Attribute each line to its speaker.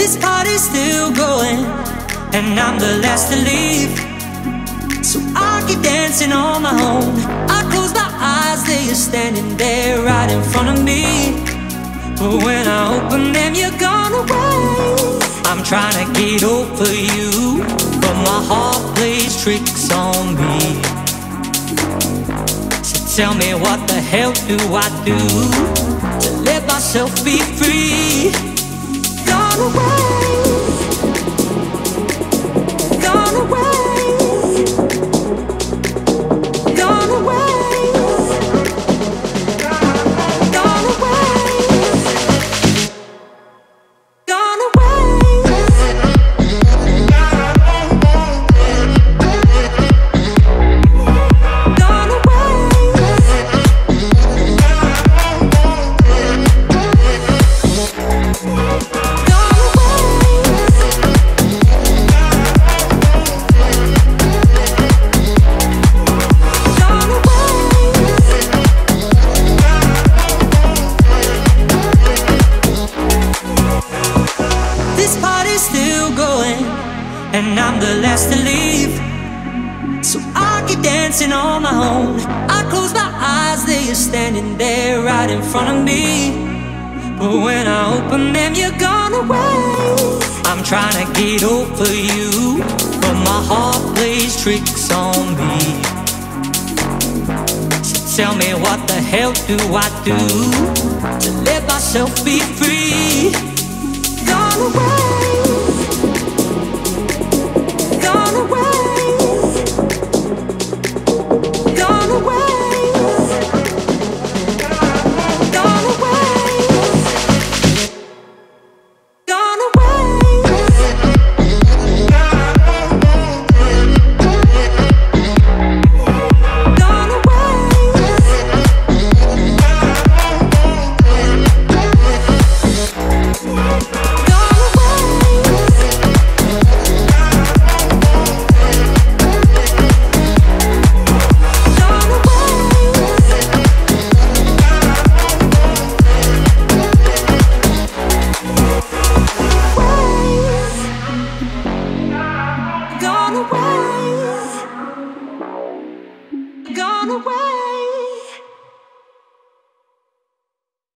Speaker 1: This party's still going, and I'm the last to leave. So I keep dancing on my own. I close my eyes, they are standing there right in front of me. But when I open them, you're gone away. I'm trying to get over you, but my heart plays tricks on me. So tell me what the hell do I do to let myself be free? And I'm the last to leave. So I keep dancing on my own. I close my eyes, they are standing there right in front of me. But when I open them, you're gone away. I'm trying to get over you, but my heart plays tricks on me. Tell me what the hell do I do to let myself be free? Gone away. run away.